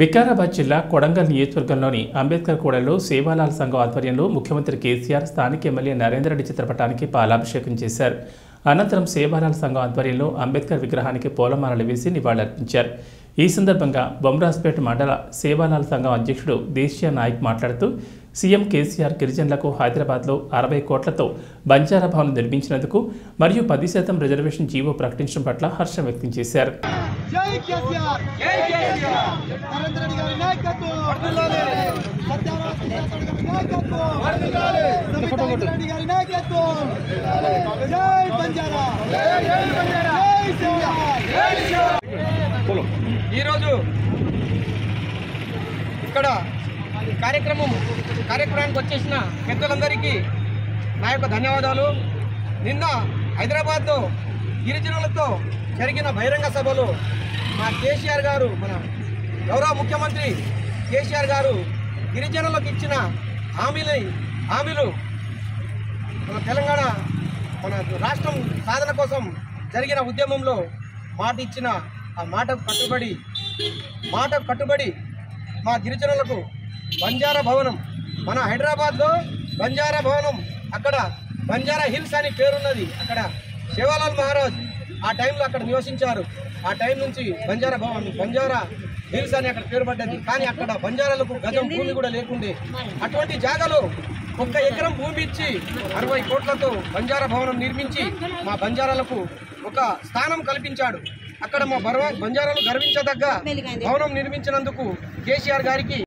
వికారాబాద్ జిల్లా కొడంగల్ నియోజకవర్గంలోని అంబేద్కర్ కూడలో సేవాలాల్ సంఘం ఆధ్వర్యంలో ముఖ్యమంత్రి కేసీఆర్ స్థానిక ఎమ్మెల్యే నరేందర్ రెడ్డి చిత్రపటానికి పాలాభిషేకం చేశారు. అనంతరం సేవాలాల్ సంఘం ఆధ్వర్యంలో అంబేద్కర్ విగ్రహానికి పూలమాలలు వేసి నివాళులర్పించారు. ఈ సందర్భంగా బొమ్రాజ్పేట మండల సేవాలాల్ సంఘం అధ్యక్షుడు దేశీయ నాయక్ మాట్లాడుతూ సీఎం కేసీఆర్ గిరిజనులకు హైదరాబాద్లో అరవై కోట్లతో బంజారా భవన్ నిర్మించినందుకు మరియు పది శాతం రిజర్వేషన్ జీవో ప్రకటించడం పట్ల హర్షం వ్యక్తం చేశారు. జై కేసీఆర్. జై కేసీఆర్. నరేంద్ర రెడ్డి గారి నాయకత్వం. సత్యారావు రెడ్డి గారి నాయకత్వం. జై బంజారా. జై బంజారా. జై కేసీఆర్ జై కేసీఆర్ ఈరోజు ఇక్కడ కార్యక్రమం కార్యక్రమానికి వచ్చేసిన పెద్దలందరికీ నా యొక్క ధన్యవాదాలు. నిన్న హైదరాబాద్లో గిరిజనులతో జరిగిన బహిరంగ సభలో మా కేసీఆర్ గారు మన గౌరవ ముఖ్యమంత్రి కేసీఆర్ గారు గిరిజనులకు ఇచ్చిన హామీలు హామీలు మన తెలంగాణ మన రాష్ట్రం సాధన కోసం జరిగిన ఉద్యమంలో మాట ఇచ్చిన ఆ మాటకు కట్టుబడి మాటకు కట్టుబడి మా గిరిజనులకు బంజారా భవనం మన హైదరాబాద్లో బంజారా భవనం అక్కడ బంజారా హిల్స్ అని పేరున్నది. అక్కడ శివలాల్ మహారాజ్ ఆ టైంలో అక్కడ నివసించారు. ఆ టైం నుంచి బంజారా భవన్ బంజారా హిల్స్ అని అక్కడ పేరు పడ్డది. కానీ అక్కడ బంజారాలకు గజం భూమి కూడా లేకుండే. అటువంటి జాగాలో ఒక్క ఎకరం భూమి ఇచ్చి అరవై కోట్లతో బంజారా భవనం నిర్మించి మా బంజారాలకు ఒక స్థానం కల్పించాడు. అక్కడ మా బర్వా బంజారాలు గర్వించదగ్గ భవనం నిర్మించినందుకు కేసీఆర్ గారికి